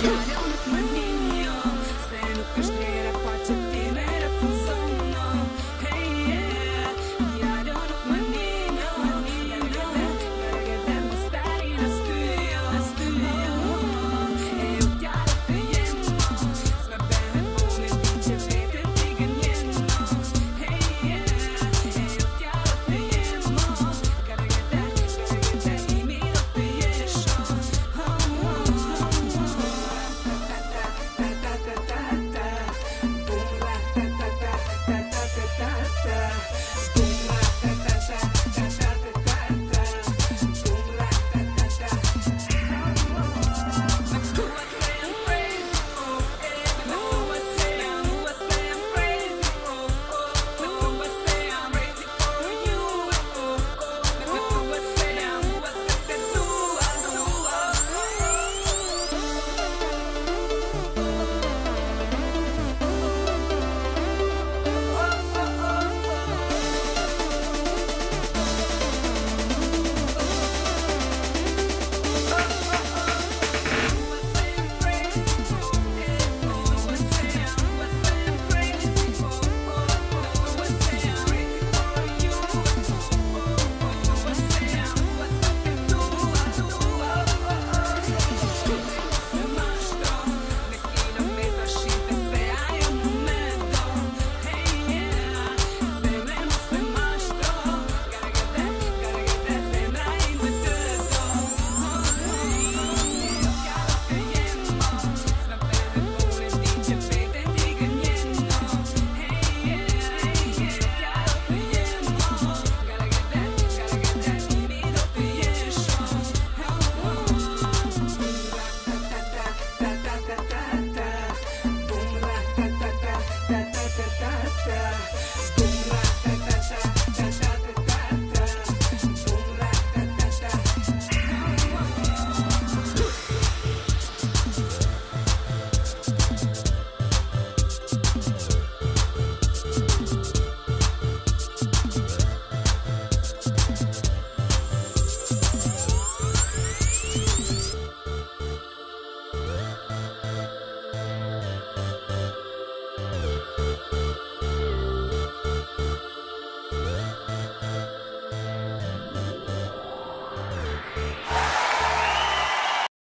Yeah.